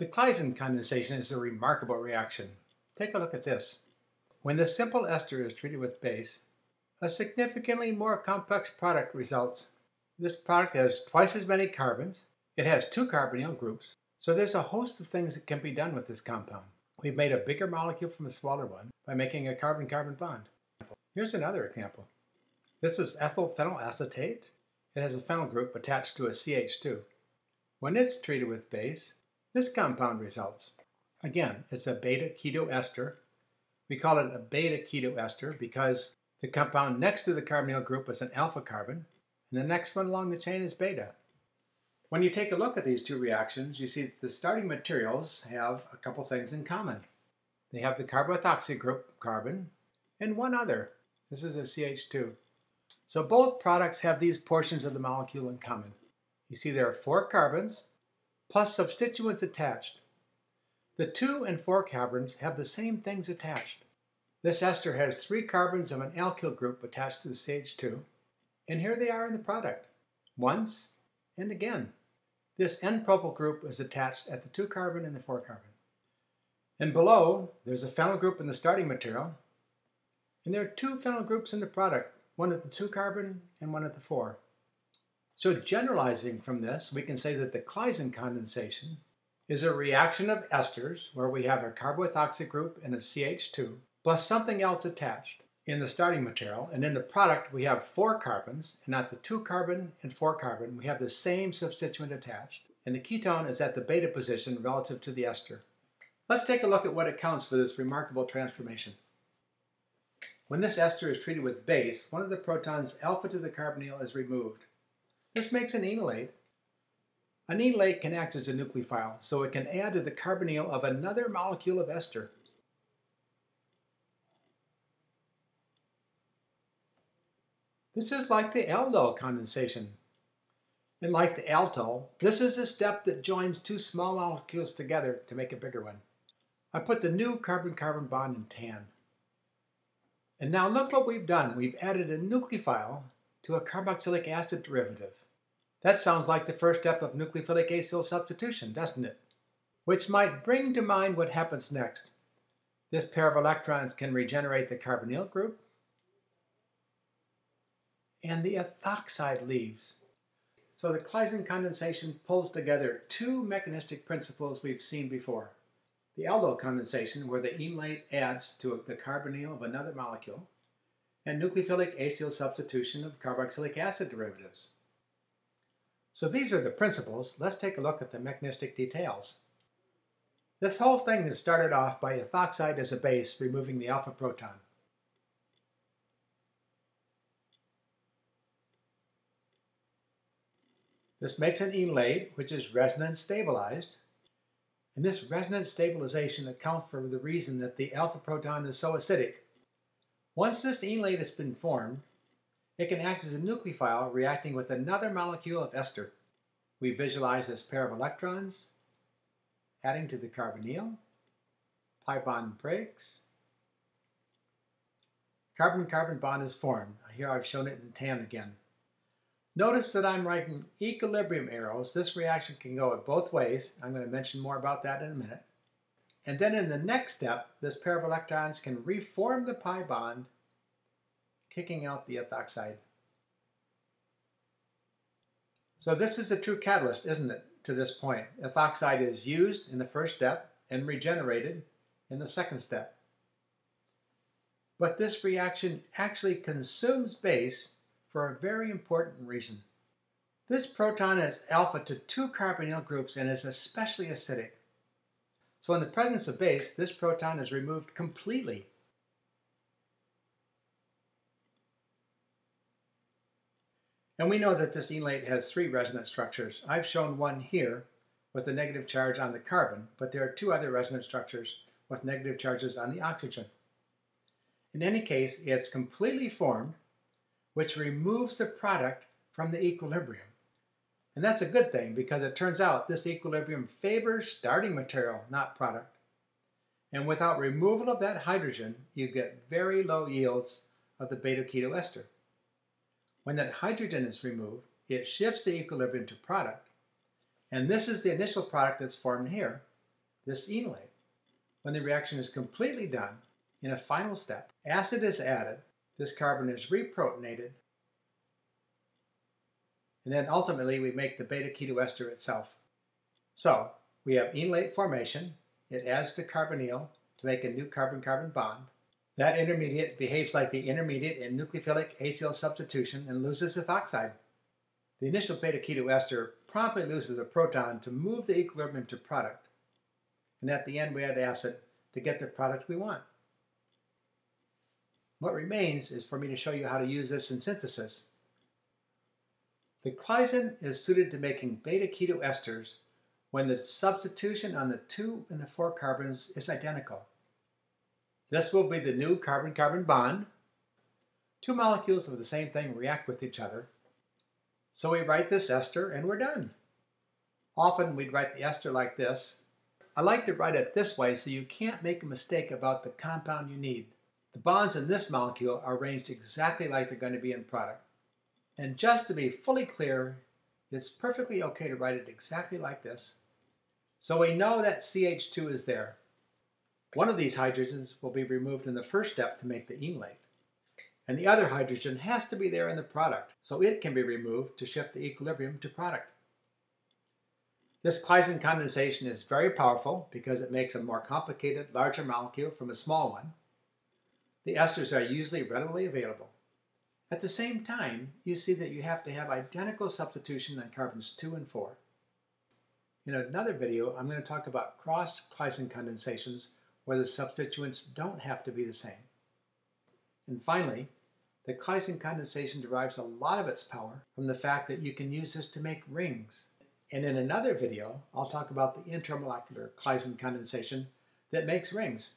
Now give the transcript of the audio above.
The Claisen condensation is a remarkable reaction. Take a look at this. When the simple ester is treated with base, a significantly more complex product results. This product has twice as many carbons, it has two carbonyl groups, so there's a host of things that can be done with this compound. We've made a bigger molecule from a smaller one by making a carbon-carbon bond. Here's another example. This is ethyl phenyl acetate. It has a phenyl group attached to a CH2. When it's treated with base, this compound results. Again, it's a beta keto ester. We call it a beta keto ester because the compound next to the carbonyl group is an alpha carbon, and the next one along the chain is beta. When you take a look at these two reactions, you see that the starting materials have a couple things in common. They have the carboethoxy group carbon and one other. This is a CH2. So both products have these portions of the molecule in common. You see there are four carbons plus substituents attached. The two and four carbons have the same things attached. This ester has three carbons of an alkyl group attached to the CH2, and here they are in the product, once and again. This N-propyl group is attached at the two carbon and the four carbon. And below, there's a phenyl group in the starting material, and there are two phenyl groups in the product, one at the two carbon and one at the four. So generalizing from this, we can say that the Claisen condensation is a reaction of esters where we have a carboethoxy group and a CH2 plus something else attached in the starting material. And in the product, we have four carbons, and at the two carbon and four carbon, we have the same substituent attached. And the ketone is at the beta position relative to the ester. Let's take a look at what accounts for this remarkable transformation. When this ester is treated with base, one of the protons alpha to the carbonyl is removed. This makes an enolate. An enolate can act as a nucleophile, so it can add to the carbonyl of another molecule of ester. This is like the aldol condensation. And like the aldol, this is a step that joins two small molecules together to make a bigger one. I put the new carbon-carbon bond in tan. And now look what we've done. We've added a nucleophile to a carboxylic acid derivative. That sounds like the first step of nucleophilic acyl substitution, doesn't it? Which might bring to mind what happens next. This pair of electrons can regenerate the carbonyl group, and the ethoxide leaves. So the Claisen condensation pulls together two mechanistic principles we've seen before. The aldol condensation, where the enolate adds to the carbonyl of another molecule, and nucleophilic acyl substitution of carboxylic acid derivatives. So these are the principles. Let's take a look at the mechanistic details. This whole thing is started off by ethoxide as a base, removing the alpha proton. This makes an enolate, which is resonance stabilized. And this resonance stabilization accounts for the reason that the alpha proton is so acidic. Once this enolate has been formed, it can act as a nucleophile reacting with another molecule of ester. We visualize this pair of electrons adding to the carbonyl. Pi bond breaks. Carbon-carbon bond is formed. Here I've shown it in tan again. Notice that I'm writing equilibrium arrows. This reaction can go both ways. I'm going to mention more about that in a minute. And then in the next step, this pair of electrons can reform the pi bond kicking out the ethoxide. So this is a true catalyst, isn't it, to this point? Ethoxide is used in the first step and regenerated in the second step. But this reaction actually consumes base for a very important reason. This proton is alpha to two carbonyl groups and is especially acidic. So in the presence of base, this proton is removed completely And we know that this enolate has three resonance structures. I've shown one here with a negative charge on the carbon, but there are two other resonance structures with negative charges on the oxygen. In any case, it's completely formed, which removes the product from the equilibrium. And that's a good thing because it turns out this equilibrium favors starting material, not product. And without removal of that hydrogen, you get very low yields of the beta keto ester. When that hydrogen is removed, it shifts the equilibrium to product. And this is the initial product that's formed here. this enolate. When the reaction is completely done, in a final step, acid is added, this carbon is reprotonated, and then ultimately we make the beta-ketoester itself. So, we have enolate formation, it adds to carbonyl to make a new carbon-carbon bond. That intermediate behaves like the intermediate in nucleophilic acyl substitution and loses ethoxide. The initial beta-ketoester promptly loses a proton to move the equilibrium to product. And at the end we add acid to get the product we want. What remains is for me to show you how to use this in synthesis. The Claisen is suited to making beta-ketoesters when the substitution on the 2 and the 4 carbons is identical. This will be the new carbon-carbon bond. Two molecules of the same thing react with each other. So we write this ester and we're done. Often we'd write the ester like this. I like to write it this way so you can't make a mistake about the compound you need. The bonds in this molecule are arranged exactly like they're going to be in product. And just to be fully clear, it's perfectly okay to write it exactly like this. So we know that CH2 is there. One of these hydrogens will be removed in the first step to make the enolate. And the other hydrogen has to be there in the product, so it can be removed to shift the equilibrium to product. This Claisen condensation is very powerful because it makes a more complicated, larger molecule from a small one. The esters are usually readily available. At the same time, you see that you have to have identical substitution on carbons 2 and 4. In another video, I'm going to talk about cross-Claisen condensations where the substituents don't have to be the same. And finally, the Claisen condensation derives a lot of its power from the fact that you can use this to make rings. And in another video, I'll talk about the intermolecular Claisen condensation that makes rings.